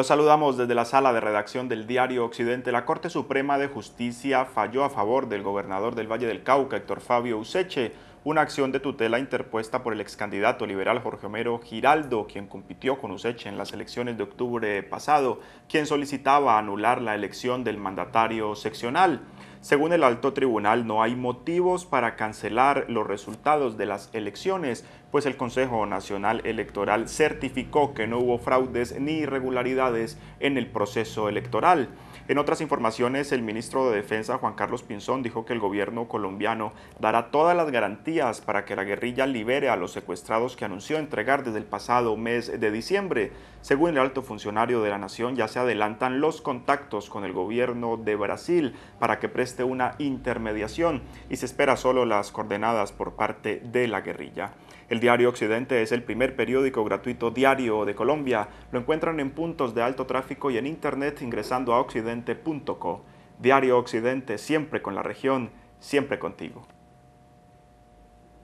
Los saludamos desde la sala de redacción del diario Occidente. La Corte Suprema de Justicia falló a favor del gobernador del Valle del Cauca, Héctor Fabio Useche, una acción de tutela interpuesta por el ex candidato liberal Jorge Homero Giraldo, quien compitió con Useche en las elecciones de octubre pasado, quien solicitaba anular la elección del mandatario seccional. Según el alto tribunal, no hay motivos para cancelar los resultados de las elecciones, pues el Consejo Nacional Electoral certificó que no hubo fraudes ni irregularidades en el proceso electoral. En otras informaciones, el ministro de Defensa, Juan Carlos Pinzón, dijo que el gobierno colombiano dará todas las garantías para que la guerrilla libere a los secuestrados que anunció entregar desde el pasado mes de diciembre. Según el alto funcionario de la Nación, ya se adelantan los contactos con el gobierno de Brasil para que preste una intermediación y se espera solo las coordenadas por parte de la guerrilla. El diario Occidente es el primer periódico gratuito diario de Colombia. Lo encuentran en puntos de alto tráfico y en internet ingresando a occidente.co. Diario Occidente, siempre con la región, siempre contigo.